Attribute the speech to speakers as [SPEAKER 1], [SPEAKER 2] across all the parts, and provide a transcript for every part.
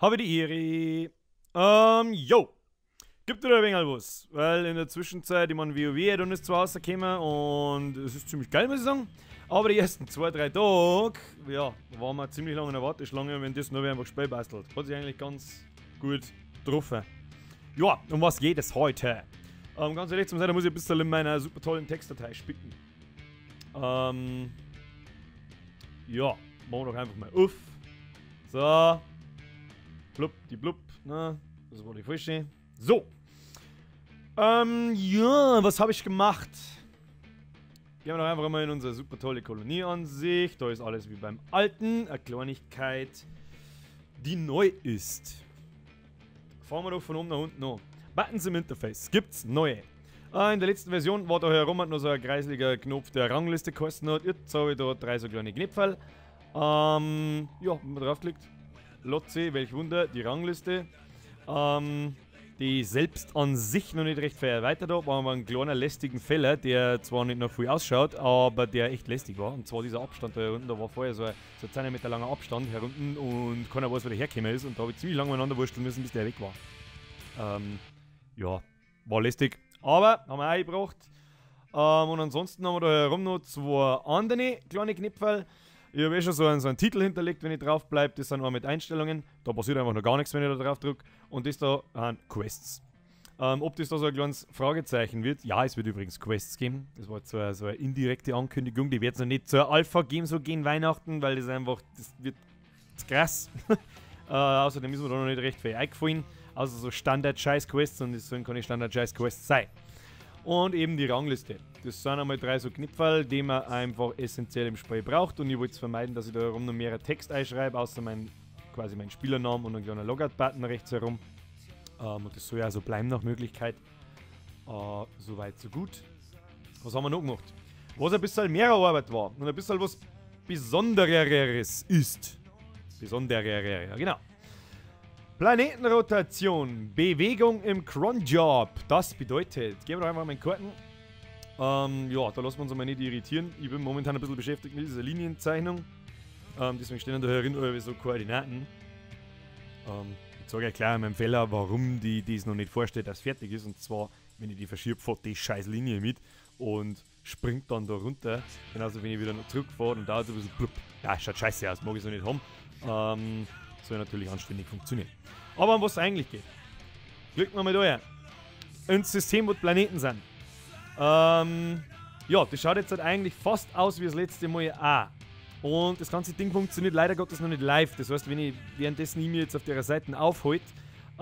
[SPEAKER 1] Habe die Ehre. Ähm, yo. Gibt wieder ein wenig was. Weil in der Zwischenzeit, ich meine, WoW hat uns zu Hause gekommen und es ist ziemlich geil, muss ich sagen. Aber die ersten zwei, drei Tage, ja, waren wir ziemlich lange in der Warteschlange, wenn das nur einfach Spiel bastelt. Hat sich eigentlich ganz gut getroffen. Ja, um was geht es heute? Ähm, ganz ehrlich zum sein, da muss ich ein bisschen in meiner super tollen Textdatei spicken. Ähm, ja, machen wir doch einfach mal auf. So. Blub, die blub, ne? Das war die falsche. So. Ähm, ja, was habe ich gemacht? Gehen wir doch einfach mal in unsere super tolle Kolonieansicht. Da ist alles wie beim alten. Eine Kleinigkeit, die neu ist. Fahren wir doch von oben nach unten an. Buttons im Interface. Gibt's neue. Äh, in der letzten Version war da herum noch so ein kreisliger Knopf, der Rangliste gekostet hat. Jetzt habe ich da drei so kleine Knöpfe. Ähm, ja, wenn man draufklickt, Lotze, welch Wunder, die Rangliste. Ähm, die selbst an sich noch nicht recht erweitert hat, war aber ein kleiner lästigen Feller, der zwar nicht noch viel ausschaut, aber der echt lästig war. Und zwar dieser Abstand da unten, da war vorher so ein, so ein 10 Meter langer Abstand herunten und keiner weiß, wo der hergekommen ist. Und da habe ich ziemlich lange miteinander wursteln müssen, bis der weg war. Ähm, ja, war lästig. Aber haben wir auch gebracht. Ähm, und ansonsten haben wir da herum noch zwei andere kleine Knöpfe. Ich habe eh schon so einen, so einen Titel hinterlegt, wenn ich drauf bleibe. Das sind auch mit Einstellungen. Da passiert einfach noch gar nichts, wenn ich da drauf drücke. Und das da sind Quests. Ähm, ob das da so ein kleines Fragezeichen wird? Ja, es wird übrigens Quests geben. Das war jetzt so eine, indirekte Ankündigung. Die wird es noch nicht zur Alpha geben, so gegen Weihnachten, weil das einfach, das wird krass. äh, außerdem ist mir da noch nicht recht viel eingefallen. Also so Standard-Scheiß-Quests und es sollen keine Standard-Scheiß-Quests sein. Und eben die Rangliste. Das sind einmal drei so Knipferl, die man einfach essentiell im Spiel braucht. Und ich wollte es vermeiden, dass ich da herum noch mehr Text einschreibe, außer mein, quasi meinen Spielernamen und ein kleiner Logout-Button rechts herum. Ähm, und das soll ja so bleiben nach Möglichkeit. Äh, Soweit, so gut. Was haben wir noch gemacht? Was ein bisschen mehr Arbeit war und ein bisschen was Besondereres ist. Besondereres, ja genau. Planetenrotation, Bewegung im Cronjob. Das bedeutet, gehen wir doch einfach mal in Karten. Ähm, ja, da lassen wir uns mal nicht irritieren. Ich bin momentan ein bisschen beschäftigt mit dieser Linienzeichnung. Ähm, deswegen stehen da herin so Koordinaten. Ähm, ich sage ja klar in meinem Fehler, warum die dies noch nicht vorstellt, dass fertig ist. Und zwar, wenn ich die verschiebe, fährt die scheiß Linie mit und springt dann da runter. Genauso wenn ich wieder zurückfahre und dauert so ein bisschen blub. Ja, schaut scheiße aus, mag ich so nicht haben. Ähm, soll natürlich anständig funktionieren. Aber um was es eigentlich geht. Klicken wir mal da her. Ins System, wo die Planeten sind. Ähm, ja, das schaut jetzt halt eigentlich fast aus wie das letzte Mal auch. Und das ganze Ding funktioniert leider Gottes noch nicht live. Das heißt, wenn ich währenddessen ich mir jetzt auf der Seite aufhalte,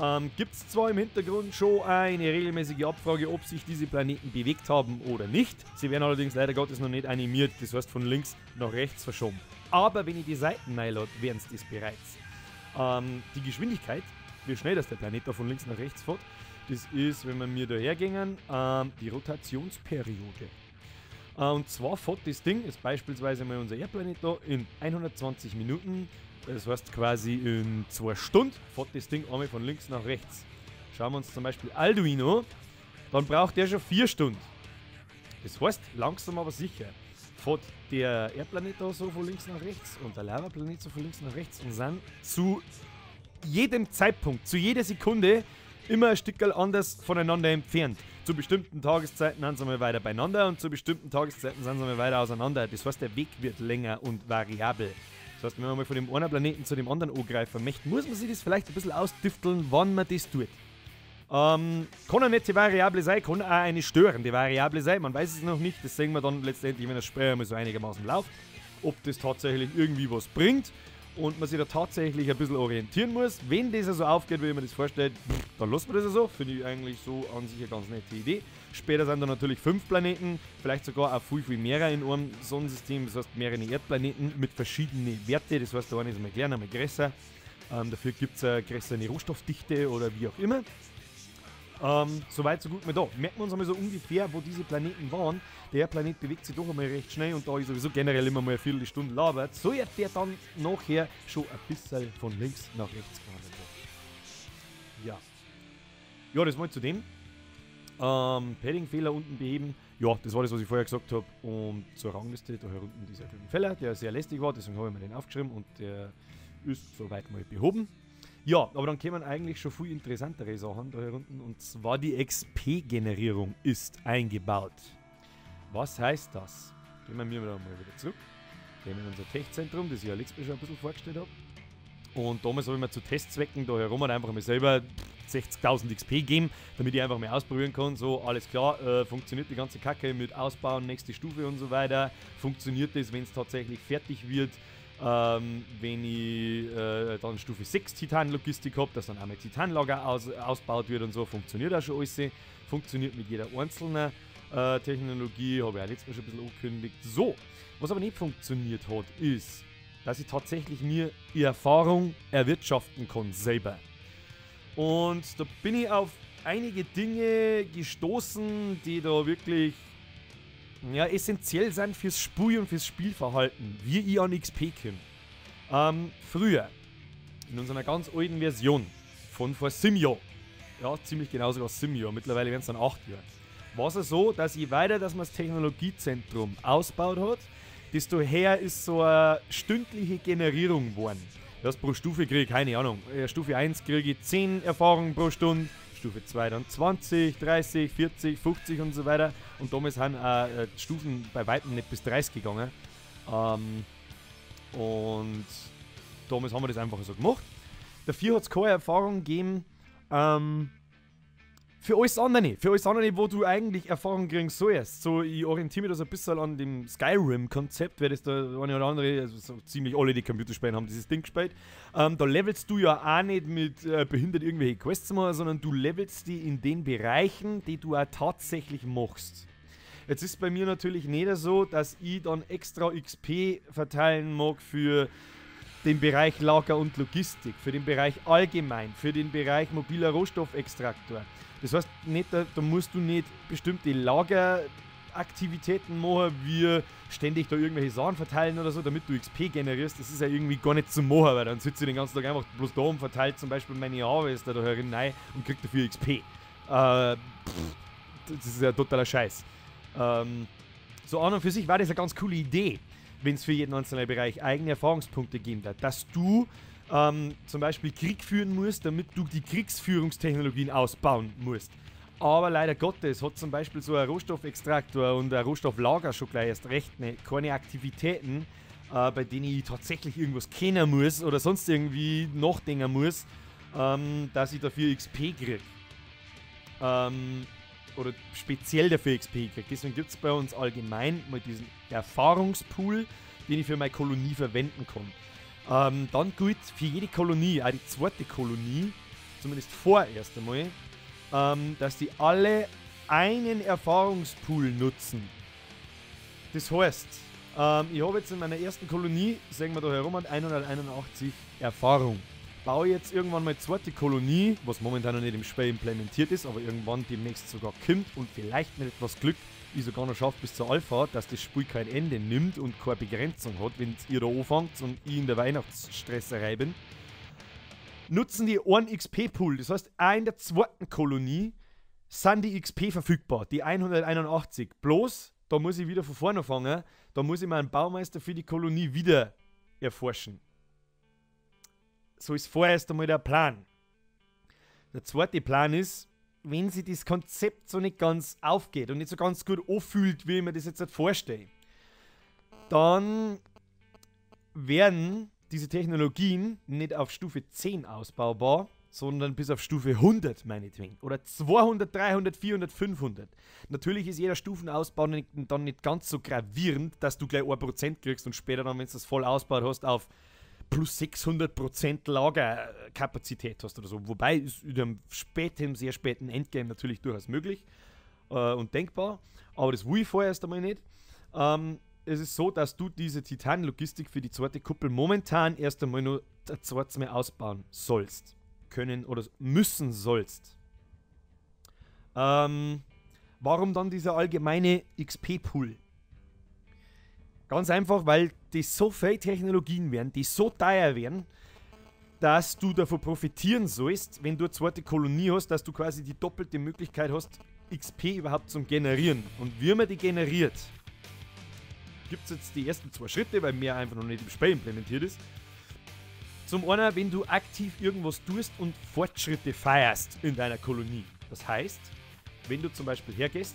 [SPEAKER 1] ähm, gibt es zwar im Hintergrund schon eine regelmäßige Abfrage, ob sich diese Planeten bewegt haben oder nicht. Sie werden allerdings leider Gottes noch nicht animiert, das heißt von links nach rechts verschoben. Aber wenn ich die Seiten einlade, werden es das bereits. Ähm, die Geschwindigkeit, wie schnell das der Planet da von links nach rechts fährt, das ist, wenn wir mir daher gingen, ähm, die Rotationsperiode. Äh, und zwar fährt das Ding, ist beispielsweise mal unser Erdplanet da, in 120 Minuten. Das heißt quasi in 2 Stunden fährt das Ding einmal von links nach rechts. Schauen wir uns zum Beispiel Alduino, dann braucht der schon 4 Stunden. Das heißt, langsam aber sicher fährt der Erdplanet da so von links nach rechts und der Lavaplanet so von links nach rechts und sind zu jedem Zeitpunkt, zu jeder Sekunde immer ein Stück anders voneinander entfernt. Zu bestimmten Tageszeiten sind sie mal weiter beieinander und zu bestimmten Tageszeiten sind sie mal weiter auseinander. Das heißt, der Weg wird länger und variabel. Das heißt, wenn man mal von dem einen Planeten zu dem anderen angreifen möchte, muss man sich das vielleicht ein bisschen ausdüfteln, wann man das tut. Ähm, kann eine nette Variable sein, kann auch eine störende Variable sein, man weiß es noch nicht, das sehen wir dann letztendlich, wenn das Spiel einmal so einigermaßen läuft, ob das tatsächlich irgendwie was bringt und man sich da tatsächlich ein bisschen orientieren muss. Wenn das so aufgeht, wie man das vorstellt, dann lassen wir das so. Finde ich eigentlich so an sich eine ganz nette Idee. Später sind da natürlich fünf Planeten, vielleicht sogar auch viel, viel mehr in einem Sonnensystem, das heißt mehrere Erdplaneten mit verschiedenen Werten. Das heißt, der eine ist einmal kleiner, einmal größer. Ähm, dafür gibt es eine größere Rohstoffdichte oder wie auch immer. Ähm, Soweit, so gut mit da. Merken wir uns einmal so ungefähr, wo diese Planeten waren. Der Planet bewegt sich doch einmal recht schnell und da ich sowieso generell immer mal eine Viertelstunde labert, so wird der dann nachher schon ein bisschen von links nach rechts gehandelt Ja. Ja, das mal zu dem. Ähm, Padding-Fehler unten beheben. Ja, das war das, was ich vorher gesagt habe. Und zur Rangliste, da hier unten dieser grüne Fehler, der sehr lästig war, deswegen habe ich mir den aufgeschrieben und der ist soweit mal behoben. Ja, aber dann kämen eigentlich schon viel interessantere Sachen da herunten und zwar die XP-Generierung ist eingebaut. Was heißt das? Gehen wir mal wieder zurück. Gehen wir in unser Tech-Zentrum, das ich ja letztes schon ein bisschen vorgestellt habe. Und damals habe ich mir zu Testzwecken da herum einfach mal selber 60.000 XP gegeben, damit ich einfach mal ausprobieren kann. So, alles klar, äh, funktioniert die ganze Kacke mit Ausbauen, nächste Stufe und so weiter. Funktioniert das, wenn es tatsächlich fertig wird? Ähm, wenn ich äh, dann Stufe 6 Titan-Logistik habe, dass dann auch mein Titanlager aus, ausgebaut wird und so, funktioniert auch schon alles. Funktioniert mit jeder einzelnen äh, Technologie, habe ich auch letztes Mal schon ein bisschen angekündigt. So, was aber nicht funktioniert hat, ist, dass ich tatsächlich mir Erfahrung erwirtschaften kann selber. Und da bin ich auf einige Dinge gestoßen, die da wirklich ja, essentiell sind fürs Spiel und fürs Spielverhalten, wie ich an XP komme. Ähm, früher, in unserer ganz alten Version von vor Simio, ja, ziemlich genau sogar Simio, mittlerweile werden es dann 8 Jahre, war es so, dass je weiter dass man das Technologiezentrum ausbaut hat, desto her ist so eine stündliche Generierung geworden. Das pro Stufe kriege ich, keine Ahnung. Äh, Stufe 1 kriege ich 10 Erfahrungen pro Stunde, Stufe 2 dann 20, 30, 40, 50 und so weiter. Und damals sind äh, Stufen bei weitem nicht bis 30 gegangen. Ähm, und damals haben wir das einfach so gemacht. Dafür hat es keine Erfahrung gegeben, ähm, für alles andere, für alles andere, wo du eigentlich Erfahrung kriegen sollst. So, ich orientiere mich da so ein bisschen an dem Skyrim-Konzept, weil das da eine oder andere, also so ziemlich alle, die Computerspiele haben dieses Ding gespielt. Ähm, da levelst du ja auch nicht mit äh, behindert irgendwelche Quests machen, sondern du levelst die in den Bereichen, die du auch tatsächlich machst. Jetzt ist bei mir natürlich nicht so, dass ich dann extra XP verteilen mag für den Bereich Lager und Logistik, für den Bereich allgemein, für den Bereich mobiler Rohstoffextraktor. Das heißt, nicht, da, da musst du nicht bestimmte Lageraktivitäten machen, wie ständig da irgendwelche Sachen verteilen oder so, damit du XP generierst. Das ist ja irgendwie gar nicht zu machen, weil dann sitze ich den ganzen Tag einfach bloß da und verteilt zum Beispiel meine Harvester da herin rein und kriegt dafür XP. Äh, pff, das ist ja totaler Scheiß. Ähm, so an und für sich war das eine ganz coole Idee, wenn es für jeden einzelnen Bereich eigene Erfahrungspunkte geben wird, dass du ähm, zum Beispiel Krieg führen musst, damit du die Kriegsführungstechnologien ausbauen musst. Aber leider Gottes hat zum Beispiel so ein Rohstoffextraktor und ein Rohstofflager schon gleich erst recht ne, keine Aktivitäten, äh, bei denen ich tatsächlich irgendwas kennen muss oder sonst irgendwie nachdenken muss, ähm, dass ich dafür XP kriege. Ähm, oder speziell dafür XP kriege. Deswegen gibt es bei uns allgemein mal diesen Erfahrungspool, den ich für meine Kolonie verwenden kann. Ähm, dann gilt für jede Kolonie, auch die zweite Kolonie, zumindest vorerst einmal, ähm, dass die alle einen Erfahrungspool nutzen. Das heißt, ähm, ich habe jetzt in meiner ersten Kolonie, sagen wir da herum, 181 Erfahrung. Baue jetzt irgendwann mal zweite Kolonie, was momentan noch nicht im Spiel implementiert ist, aber irgendwann demnächst sogar kommt und vielleicht mit etwas Glück ich sogar noch schafft bis zur Alpha, dass das Spiel kein Ende nimmt und keine Begrenzung hat, wenn ihr da anfangt und ich in der Weihnachtsstresserei bin, nutzen die einen XP-Pool. Das heißt, auch in der zweiten Kolonie sind die XP verfügbar, die 181. Bloß, da muss ich wieder von vorne fangen, da muss ich meinen Baumeister für die Kolonie wieder erforschen. So ist vorerst einmal der Plan. Der zweite Plan ist, wenn sie das Konzept so nicht ganz aufgeht und nicht so ganz gut anfühlt, wie ich mir das jetzt halt vorstelle, dann werden diese Technologien nicht auf Stufe 10 ausbaubar, sondern bis auf Stufe 100 meinetwegen. Oder 200, 300, 400, 500. Natürlich ist jeder Stufenausbau dann nicht ganz so gravierend, dass du gleich 1% kriegst und später dann, wenn du das voll ausbaut hast, auf plus 600% Lagerkapazität hast oder so. Wobei ist in einem späten, sehr späten Endgame natürlich durchaus möglich äh, und denkbar. Aber das will ich vorerst einmal nicht. Ähm, es ist so, dass du diese Titan-Logistik für die zweite Kuppel momentan erst einmal nur zweites Mal ausbauen sollst. Können oder müssen sollst. Ähm, warum dann dieser allgemeine XP-Pool? Ganz einfach, weil die so viele Technologien werden, die so teuer werden, dass du davon profitieren sollst, wenn du eine zweite Kolonie hast, dass du quasi die doppelte Möglichkeit hast, XP überhaupt zum Generieren. Und wie man die generiert, gibt es jetzt die ersten zwei Schritte, weil mehr einfach noch nicht im Spiel implementiert ist. Zum einen, wenn du aktiv irgendwas tust und Fortschritte feierst in deiner Kolonie. Das heißt, wenn du zum Beispiel hergehst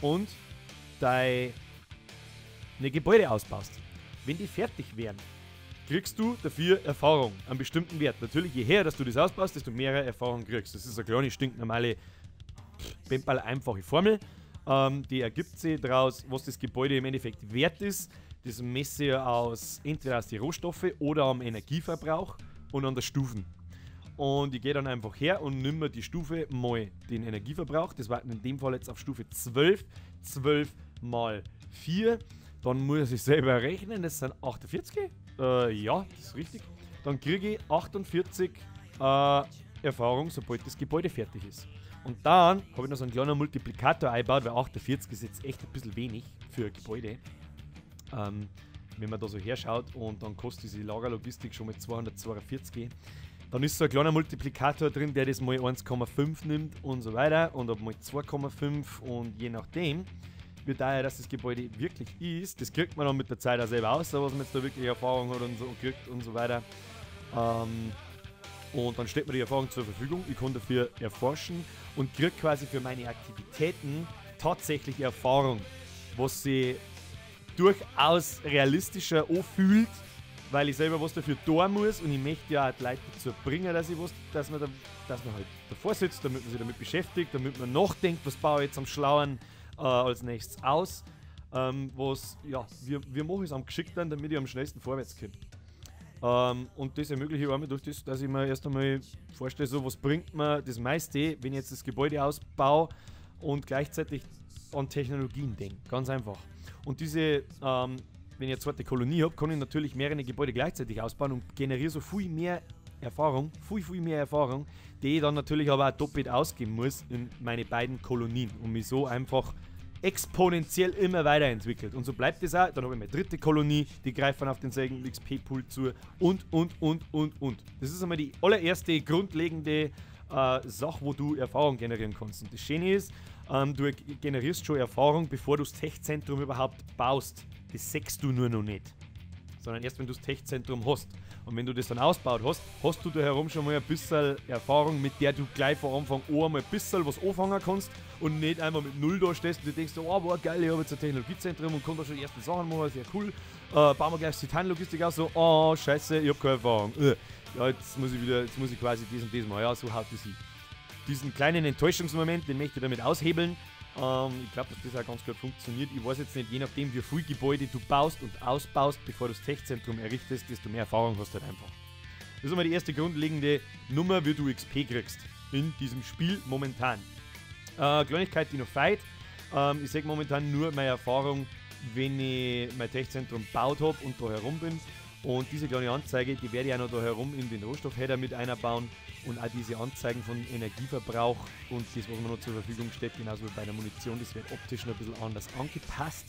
[SPEAKER 1] und deine Gebäude ausbaust, wenn die fertig werden, kriegst du dafür Erfahrung, einen bestimmten Wert. Natürlich, je her, dass du das ausbaust, desto mehr Erfahrung kriegst. Das ist eine kleine, stinknormale, Bempal einfache Formel. Ähm, die ergibt sich daraus, was das Gebäude im Endeffekt wert ist. Das messe ich aus, entweder aus den Rohstoffen oder am Energieverbrauch und an der Stufen. Und ich gehe dann einfach her und nehme die Stufe mal den Energieverbrauch. Das war in dem Fall jetzt auf Stufe 12. 12 mal 4. Dann muss ich selber rechnen, das sind 48. Äh, ja, das ist richtig. Dann kriege ich 48 äh, Erfahrung, sobald das Gebäude fertig ist. Und dann habe ich noch so einen kleinen Multiplikator eingebaut, weil 48 ist jetzt echt ein bisschen wenig für ein Gebäude. Ähm, wenn man da so herschaut und dann kostet diese Lagerlogistik schon mit 242. Dann ist so ein kleiner Multiplikator drin, der das mal 1,5 nimmt und so weiter und ab mal 2,5 und je nachdem, wie teuer dass das Gebäude wirklich ist, das kriegt man dann mit der Zeit auch selber aus, was man jetzt da wirklich Erfahrung hat und so kriegt und so weiter. Ähm, und dann stellt man die Erfahrung zur Verfügung. Ich kann dafür erforschen und kriege quasi für meine Aktivitäten tatsächlich Erfahrung, was sie durchaus realistischer anfühlt, weil ich selber was dafür tun muss und ich möchte ja auch die Leute dazu bringen, dass, ich was, dass, man, da, dass man halt davor sitzt, damit man sich damit beschäftigt, damit man nachdenkt, was baue ich jetzt am Schlauen äh, als nächstes aus. Ähm, was, ja, wir, wir machen es am geschickten, damit ich am schnellsten vorwärts komme. Ähm, und das ermögliche ich auch durch das, dass ich mir erst einmal vorstelle, so was bringt mir das meiste, wenn ich jetzt das Gebäude ausbaue und gleichzeitig an Technologien denke. Ganz einfach. Und diese, ähm, wenn ich eine zweite Kolonie habe, kann ich natürlich mehrere Gebäude gleichzeitig ausbauen und generiere so viel mehr Erfahrung, viel, viel mehr Erfahrung, die ich dann natürlich aber auch doppelt ausgeben muss in meine beiden Kolonien, um mich so einfach exponentiell immer weiterentwickelt. Und so bleibt es auch. Dann habe ich meine dritte Kolonie, die greifen auf denselben XP-Pool zu und, und, und, und, und. Das ist einmal die allererste grundlegende äh, Sache, wo du Erfahrung generieren kannst. Und das Schöne ist, ähm, du generierst schon Erfahrung, bevor du das Tech-Zentrum überhaupt baust. Das sechst du nur noch nicht. Sondern erst, wenn du das Tech-Zentrum hast. Und wenn du das dann ausbaut hast, hast du da herum schon mal ein bisschen Erfahrung, mit der du gleich von Anfang an mal ein bisschen was anfangen kannst und nicht einfach mit Null da stehst und du denkst, oh, wow, geil, ich habe jetzt ein Technologiezentrum und kann da schon die ersten Sachen machen, sehr cool. Äh, bauen wir gleich Titanlogistik aus, so, oh, scheiße, ich habe keine Erfahrung. Äh, ja, jetzt muss ich wieder, jetzt muss ich quasi dies und das machen. Ja, so haut es hin. Diesen kleinen Enttäuschungsmoment, den möchte ich damit aushebeln. Ähm, ich glaube, dass das auch ganz gut funktioniert. Ich weiß jetzt nicht, je nachdem, wie viel Gebäude du baust und ausbaust, bevor du das Tech-Zentrum errichtest, desto mehr Erfahrung hast du halt einfach. Das ist einmal die erste grundlegende Nummer, wie du XP kriegst in diesem Spiel momentan. Äh, Kleinigkeit, die noch feit. Ähm, ich sehe momentan nur meine Erfahrung, wenn ich mein Tech-Zentrum gebaut habe und da herum bin. Und diese kleine Anzeige, die werde ich auch noch da herum in den Rohstoffheader mit einbauen und auch diese Anzeigen von Energieverbrauch und das, was mir noch zur Verfügung steht, genauso wie bei der Munition, das wird optisch noch ein bisschen anders angepasst.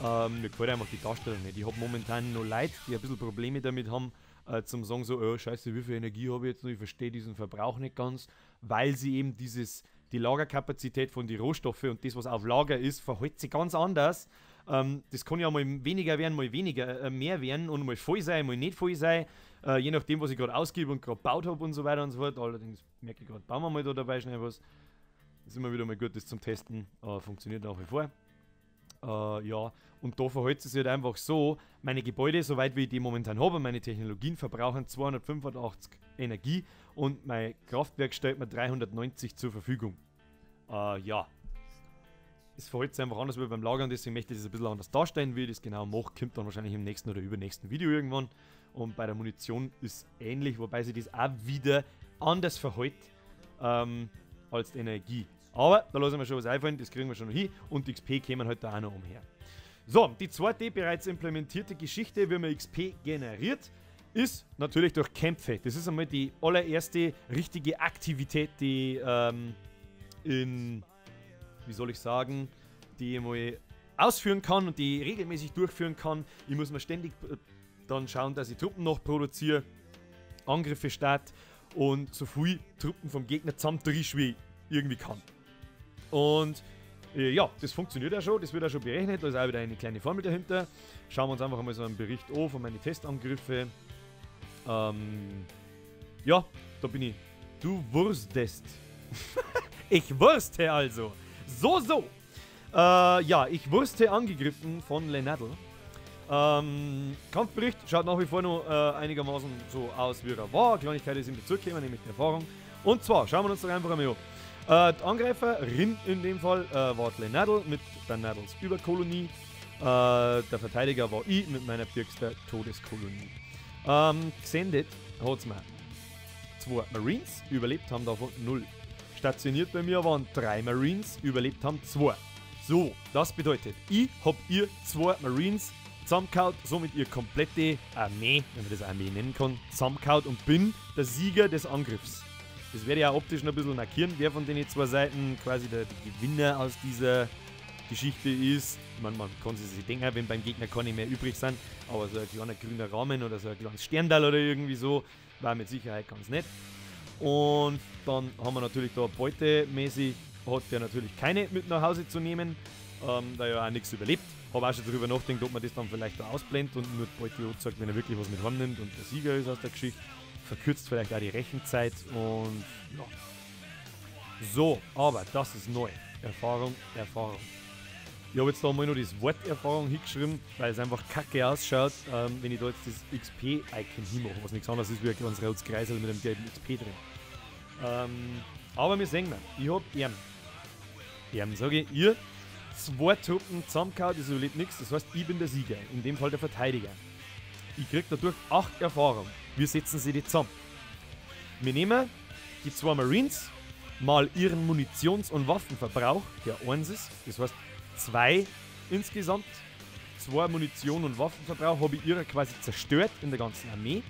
[SPEAKER 1] Ähm, mir gefällt einfach die Darstellung nicht. Ich habe momentan noch Leute, die ein bisschen Probleme damit haben, äh, zum sagen so, oh, scheiße, wie viel Energie habe ich jetzt noch, ich verstehe diesen Verbrauch nicht ganz, weil sie eben dieses, die Lagerkapazität von den Rohstoffen und das, was auf Lager ist, verhält sich ganz anders. Ähm, das kann ja mal weniger werden, mal weniger, äh, mehr werden und mal voll sein, mal nicht voll sein. Äh, je nachdem, was ich gerade ausgebe und gerade gebaut habe und so weiter und so fort. Allerdings merke ich gerade, bauen wir mal da dabei schnell was. Ist immer wieder mal gut, das zum Testen. Äh, funktioniert nach wie vor. Äh, ja, und da verhält es sich halt einfach so, meine Gebäude, soweit wie ich die momentan habe, meine Technologien verbrauchen 285 Energie und mein Kraftwerk stellt mir 390 zur Verfügung. Äh, ja, es verhält sich einfach anders wie beim Lagern, deswegen möchte ich das ein bisschen anders darstellen, wie ich das genau mache, kommt dann wahrscheinlich im nächsten oder übernächsten Video irgendwann. Und bei der Munition ist ähnlich, wobei sich das auch wieder anders verhält ähm, als die Energie. Aber da lassen wir schon was einfallen, das kriegen wir schon noch hin und XP kämen halt da auch noch umher. So, die zweite bereits implementierte Geschichte, wie man XP generiert, ist natürlich durch Kämpfe. Das ist einmal die allererste richtige Aktivität, die ähm, in wie soll ich sagen, die ich mal ausführen kann und die regelmäßig durchführen kann. Ich muss mir ständig äh, dann schauen, dass ich Truppen noch produziere, Angriffe starte und so viel Truppen vom Gegner zusammentrische, wie irgendwie kann. Und äh, ja, das funktioniert ja schon, das wird ja schon berechnet, da ist auch wieder eine kleine Formel dahinter. Schauen wir uns einfach mal so einen Bericht an von meinen Testangriffen. Ähm, ja, da bin ich. Du wurstest. ich wurste also. So, so. Äh, ja, ich wurste angegriffen von Lenadl. Ähm, Kampfbericht schaut nach wie vor noch äh, einigermaßen so aus, wie er war. Kleinigkeit ist ihm dazugekommen, nämlich die Erfahrung. Und zwar, schauen wir uns doch einfach einmal an. Äh, die Angreiferin in dem Fall äh, war Lenadl mit der Nadels Überkolonie. Äh, der Verteidiger war ich mit meiner Birkster Todeskolonie. Ähm, gesendet hat es mir zwei Marines, überlebt haben davon null. Stationiert bei mir waren drei Marines, überlebt haben zwei. So, das bedeutet, ich hab ihr zwei Marines zusammengehaut, somit ihr komplette Armee, wenn man das Armee nennen kann, zusammengehaut und bin der Sieger des Angriffs. Das werde ja optisch noch ein bisschen markieren, wer von den zwei Seiten quasi der Gewinner aus dieser Geschichte ist. Man, man kann sich denken, wenn beim Gegner keine mehr übrig sind, aber so ein kleiner grüner Rahmen oder so ein kleines Sterndal oder irgendwie so, war mit Sicherheit ganz nett. Und dann haben wir natürlich da beutemäßig, hat der natürlich keine mit nach Hause zu nehmen, ähm, da ja auch nichts überlebt. Habe auch schon darüber nachgedacht, ob man das dann vielleicht da ausblendet und nur Beute sagt, wenn er wirklich was mit heimnimmt und der Sieger ist aus der Geschichte. Verkürzt vielleicht auch die Rechenzeit und ja. So, aber das ist neu. Erfahrung, Erfahrung. Ich habe jetzt da mal nur das Wort Erfahrung hingeschrieben, weil es einfach kacke ausschaut, ähm, wenn ich da jetzt das XP-Icon hinmache, was nichts anderes ist wie ein ganz rotes Kreisel mit einem gelben XP drin. Ähm, aber wir sehen mal, ich habe Erm. Erm sage ich, ihr zwei Truppen zusammengehauen, das überlebt nichts, das heißt, ich bin der Sieger, in dem Fall der Verteidiger. Ich kriege dadurch 8 Erfahrung. Wir setzen sie die zusammen. Wir nehmen die zwei Marines mal ihren Munitions- und Waffenverbrauch, der eins ist, das heißt zwei insgesamt. Zwei Munition und Waffenverbrauch habe ich ihre quasi zerstört in der ganzen Armee.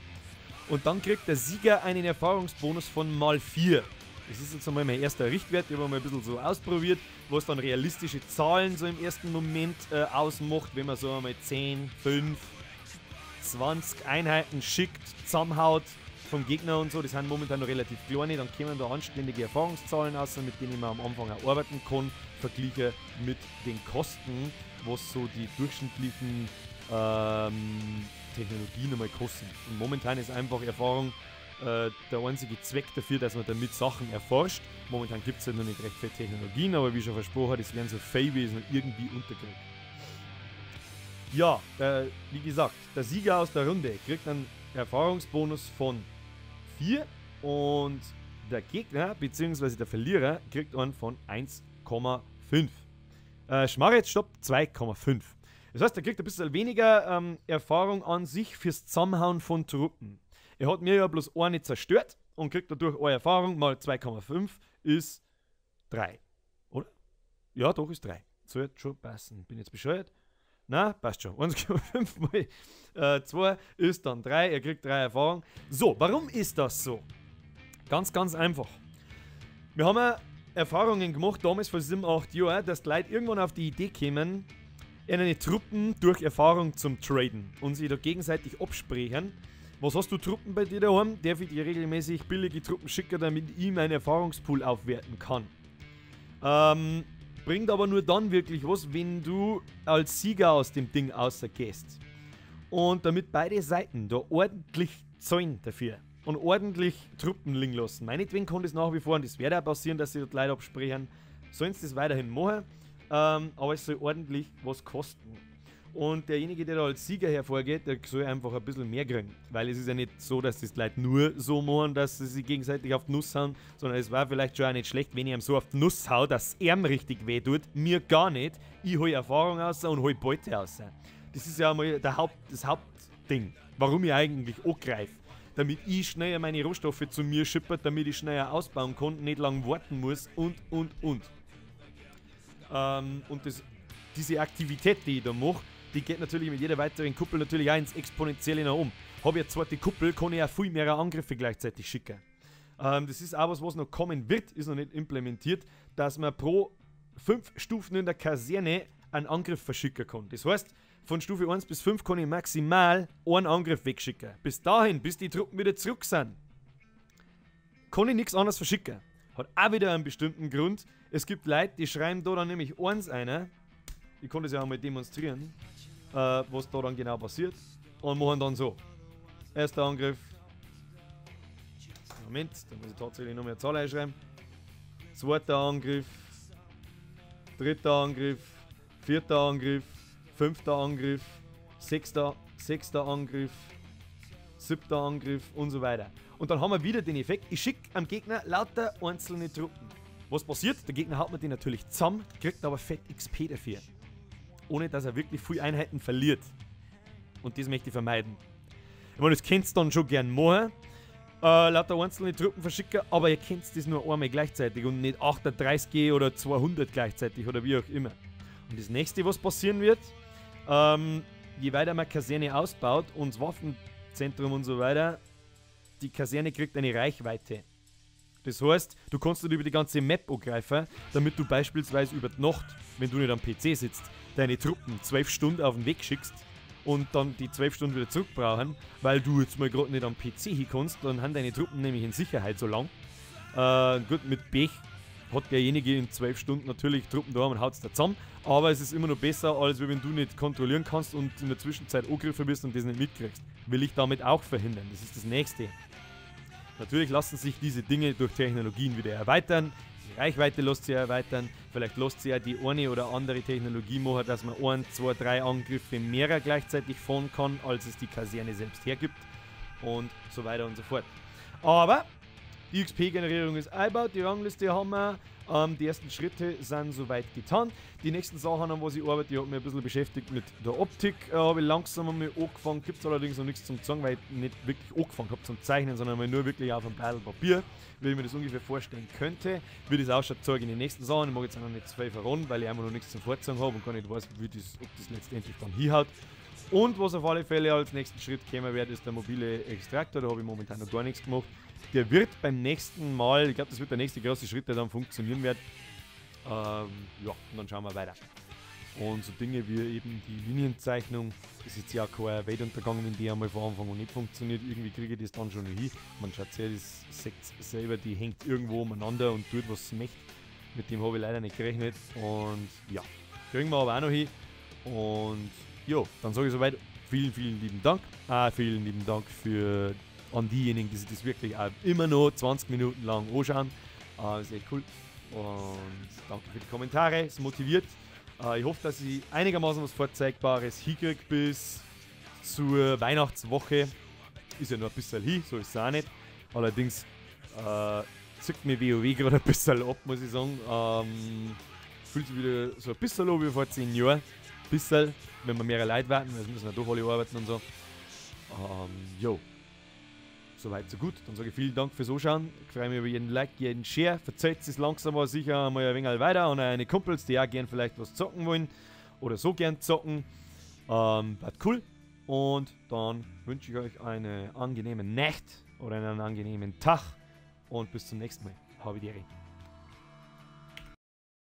[SPEAKER 1] Und dann kriegt der Sieger einen Erfahrungsbonus von mal 4. Das ist jetzt einmal mein erster Richtwert, ich habe mal ein bisschen so ausprobiert, was dann realistische Zahlen so im ersten Moment äh, ausmacht, wenn man so einmal 10, 5, 20 Einheiten schickt, zusammenhaut vom Gegner und so. Die sind momentan noch relativ kleine, dann kommen da anständige Erfahrungszahlen raus, mit denen man am Anfang auch arbeiten kann vergleiche mit den Kosten, was so die durchschnittlichen ähm, Technologien einmal kosten. Und momentan ist einfach Erfahrung äh, der einzige Zweck dafür, dass man damit Sachen erforscht. Momentan gibt es ja noch nicht recht viele Technologien, aber wie schon versprochen, das werden so Feywiesen irgendwie unterkriegt. Ja, äh, wie gesagt, der Sieger aus der Runde kriegt einen Erfahrungsbonus von 4 und der Gegner bzw. der Verlierer kriegt einen von 1 2,5. Äh, Schmaretz stoppt 2,5. Das heißt, er kriegt ein bisschen weniger ähm, Erfahrung an sich fürs Zusammenhauen von Truppen. Er hat mir ja bloß eine zerstört und kriegt dadurch eine Erfahrung mal 2,5 ist 3. Oder? Ja, doch, ist 3. Sollte schon passen. Bin jetzt bescheuert? Na, passt schon. 1,5 mal äh, 2 ist dann 3. Er kriegt 3 Erfahrung. So, warum ist das so? Ganz, ganz einfach. Wir haben ja Erfahrungen gemacht, damals vor 7, 8 Jahren, dass die Leute irgendwann auf die Idee kämen, eine Truppen durch Erfahrung zum Traden und sie da gegenseitig absprechen. Was hast du Truppen bei dir daheim? Darf ich dir regelmäßig billige Truppen schicken, damit ich meinen Erfahrungspool aufwerten kann? Ähm, bringt aber nur dann wirklich was, wenn du als Sieger aus dem Ding außergehst. Und damit beide Seiten da ordentlich zahlen dafür und ordentlich Truppen liegen lassen. Meinetwegen kann das nach wie vor, und das wird auch passieren, dass sie dort Leute absprechen, sollen sie das weiterhin machen, ähm, aber es soll ordentlich was kosten. Und derjenige, der da als Sieger hervorgeht, der soll einfach ein bisschen mehr kriegen. Weil es ist ja nicht so, dass das Leute nur so machen, dass sie sich gegenseitig auf die Nuss hauen, sondern es war vielleicht schon auch nicht schlecht, wenn ich ihm so auf die Nuss hau, dass es ihm richtig weh tut. Mir gar nicht. Ich hole Erfahrung aus und hole Beute aus. Das ist ja einmal der Haupt, das Hauptding, warum ich eigentlich angreife damit ich schneller meine Rohstoffe zu mir schippert, damit ich schneller ausbauen kann, nicht lang warten muss und, und, und. Ähm, und das, diese Aktivität, die ich da mache, die geht natürlich mit jeder weiteren Kuppel natürlich auch ins Exponentielle nach oben. Habe ich eine zweite Kuppel, kann ich auch viel mehr Angriffe gleichzeitig schicken. Ähm, das ist auch was, was noch kommen wird, ist noch nicht implementiert, dass man pro fünf Stufen in der Kaserne einen Angriff verschicken kann. Das heißt, von Stufe 1 bis 5 kann ich maximal einen Angriff wegschicken. Bis dahin, bis die Truppen wieder zurück sind, kann ich nichts anderes verschicken. Hat auch wieder einen bestimmten Grund. Es gibt Leute, die schreiben da dann nämlich eins einer. Ich konnte es ja auch mal demonstrieren, äh, was da dann genau passiert. Und machen dann so. Erster Angriff, Moment, da muss ich tatsächlich noch mehr Zahl einschreiben. Zweiter Angriff, dritter Angriff, vierter Angriff, fünfter Angriff, sechster, sechster Angriff, siebter Angriff und so weiter. Und dann haben wir wieder den Effekt, ich schicke am Gegner lauter einzelne Truppen. Was passiert? Der Gegner haut mir den natürlich zusammen, kriegt aber fett XP dafür. Ohne dass er wirklich viele Einheiten verliert. Und das möchte ich vermeiden. Ich meine, das könnt ihr dann schon gern machen. Äh, lauter einzelne Truppen verschicken, aber ihr kennt das nur einmal gleichzeitig und nicht 38 oder 200 gleichzeitig oder wie auch immer. Und das nächste, was passieren wird, ähm, je weiter man Kaserne ausbaut und das Waffenzentrum und so weiter, die Kaserne kriegt eine Reichweite. Das heißt, du kannst dann über die ganze Map angreifen, damit du beispielsweise über die Nacht, wenn du nicht am PC sitzt, deine Truppen 12 Stunden auf den Weg schickst und dann die 12 Stunden wieder zurück brauchen, weil du jetzt mal gerade nicht am PC hinkommst, dann haben deine Truppen nämlich in Sicherheit so lang. Äh, gut, mit Pech hat derjenige in 12 Stunden natürlich Truppen da und haut es da zusammen, aber es ist immer noch besser, als wenn du nicht kontrollieren kannst und in der Zwischenzeit angegriffen bist und das nicht mitkriegst. Will ich damit auch verhindern, das ist das nächste. Natürlich lassen sich diese Dinge durch Technologien wieder erweitern. Die Reichweite lässt sich erweitern. Vielleicht lässt sich ja die eine oder andere Technologie machen, dass man ein, zwei, drei Angriffe mehrer gleichzeitig fahren kann, als es die Kaserne selbst hergibt. Und so weiter und so fort. Aber die XP-Generierung ist eingebaut, die Rangliste haben wir. Ähm, die ersten Schritte sind soweit getan. Die nächsten Sachen, an was ich arbeite, ich habe mich ein bisschen beschäftigt mit der Optik. Äh, habe ich langsam einmal angefangen. Gibt es allerdings noch nichts zum Sagen, weil ich nicht wirklich angefangen habe zum Zeichnen, sondern nur wirklich auf einem Blatt Papier, wie ich mir das ungefähr vorstellen könnte. Wie das ausschaut, zeige ich in den nächsten Sachen. Ich mag jetzt auch noch nicht zwei verraten, weil ich einfach noch nichts zum Vorzeigen habe und gar nicht weiß, wie das, ob das letztendlich dann hinhaut. Und was auf alle Fälle als nächsten Schritt kommen wird, ist der mobile Extraktor. Da habe ich momentan noch gar nichts gemacht. Der wird beim nächsten Mal, ich glaube, das wird der nächste große Schritt, der dann funktionieren wird. Ähm, ja, und dann schauen wir weiter. Und so Dinge wie eben die Linienzeichnung, ist jetzt ja kein Weltuntergang, wenn die einmal von Anfang an nicht funktioniert. Irgendwie kriege ich das dann schon hin. Man schaut sehr, das sagt selber, die hängt irgendwo umeinander und tut, was es möchte. Mit dem habe ich leider nicht gerechnet. Und ja, kriegen wir aber auch noch hin. Und ja, dann sage ich soweit vielen, vielen lieben Dank. Ah, vielen lieben Dank für an diejenigen, die sich das wirklich auch immer noch 20 Minuten lang anschauen. Äh, sehr cool. Und danke für die Kommentare, es motiviert. Äh, ich hoffe, dass ich einigermaßen was Vorzeigbares hinkriege bis zur Weihnachtswoche. Ist ja noch ein bisschen hin, so ist es auch nicht. Allerdings äh, zückt mir WoW gerade ein bisschen ab, muss ich sagen. Ähm, fühlt sich wieder so ein bisschen an wie vor 10 Jahren. Bisschen, wenn wir mehrere Leute warten, wir müssen ja doch alle arbeiten und so. Ähm, jo. Soweit, so gut. Dann sage ich vielen Dank fürs Zuschauen. Ich freue mich über jeden Like, jeden Share. Verzeiht es langsam aber sicher mal ein wenig weiter an eine Kumpels, die auch gern vielleicht was zocken wollen oder so gern zocken. Ähm, bleibt cool. Und dann wünsche ich euch eine angenehme Nacht oder einen angenehmen Tag. Und bis zum nächsten Mal. Habe die Ehre.